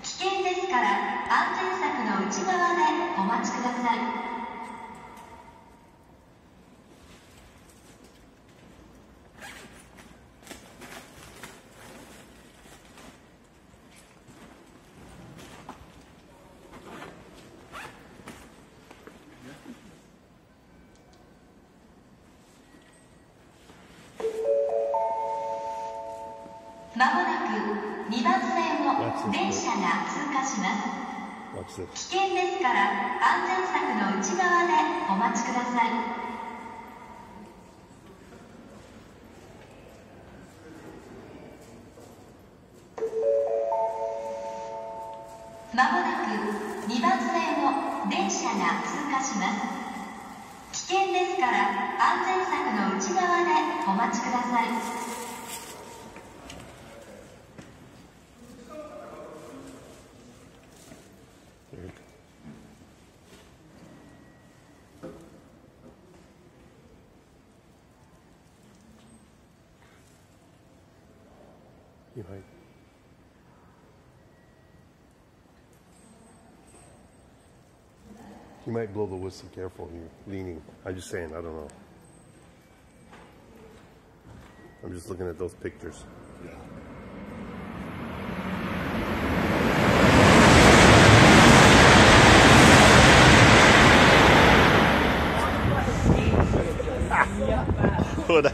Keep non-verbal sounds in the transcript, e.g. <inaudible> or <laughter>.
危険ですから安全柵の内側でお待ちください。まもなく2番線を電車が通過します.危険ですから安全柵の内側でお待ちください。まもなく2番線を電車が通過します。危険ですから安全柵の内側でお待ちください You might. You might blow the whistle. Careful, you're leaning. I'm just saying. I don't know. I'm just looking at those pictures. 我 <laughs> 的